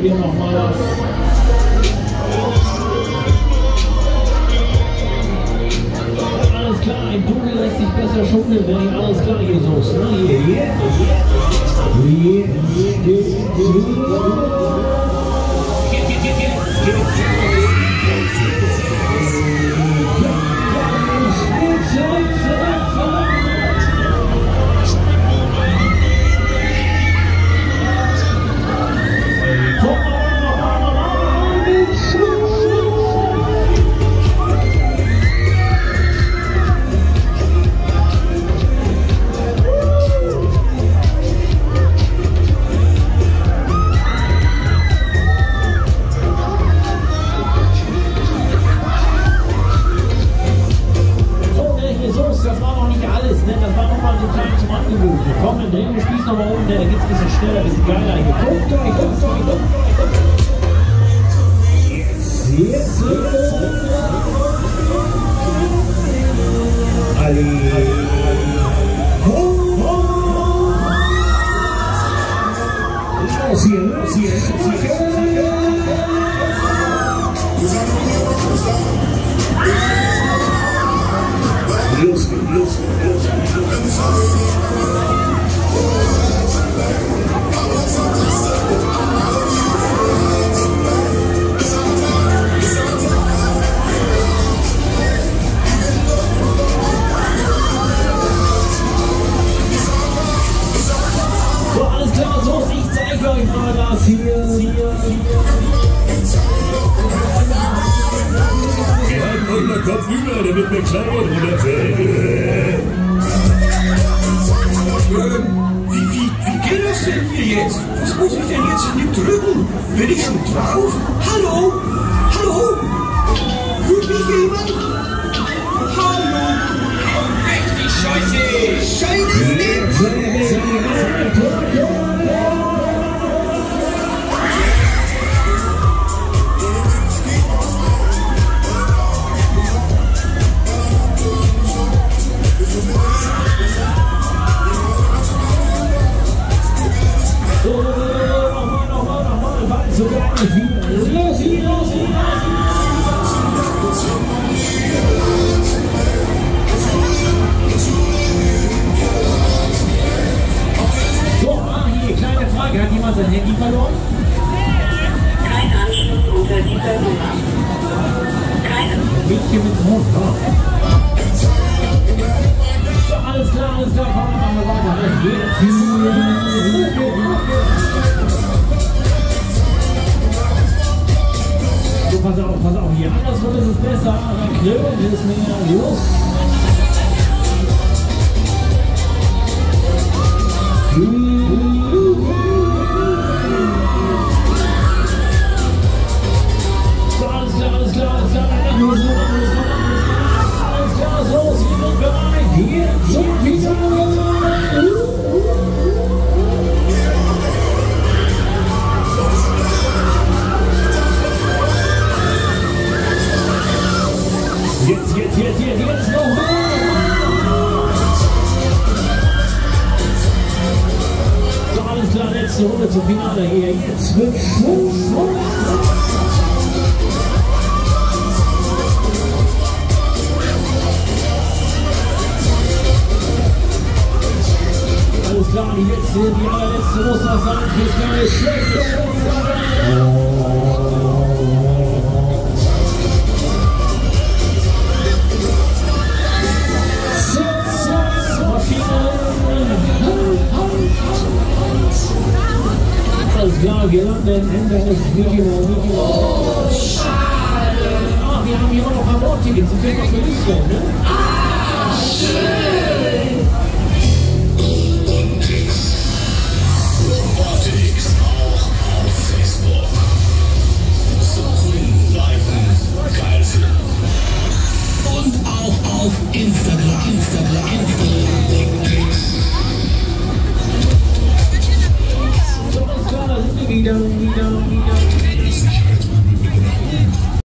probieren wir nochmal was. Alles klar, ein Dunkel lässt sich besser schummeln, wenn ich alles gleiche Soße. Ne? Hier, hier, hier, hier, hier, So, das war noch nicht alles, ne? Das war noch mal so klein zum Angewöhnen. Komm, dann drehen wir Spieß noch mal um, ne? Da geht's ein bisschen schneller, ein bisschen geiler. Hier, guckt euch, guckt euch, guckt euch. Jetzt, jetzt, jetzt. Ho. Los hier, los hier, los hier. Alles klar, so, ich zeige euch mal was hier. hier. Wir ik had nu wird en het niks langer Wie dat Kinderen zijn hier jetzt. Was muss ich denn jetzt in dem drücken? Bin ich schon drauf? Hallo? Hallo? Hört mich jemand? So, alles klar, alles klar. Komm, wir weiter. Ne? Pass auf, pass auf. Hier andersrum ist es besser. Dann knödeln ist mehr. Los. Klar, letzte Runde zum Finale hier. Jetzt wird. Alles klar, die letzte, die allerletzte das sein Schwester. Alles klar, wir landen Ende des Videos. Oh, schade. Ah, wir haben hier auch noch ein paar Tickets. Die können doch für dich sein, ne?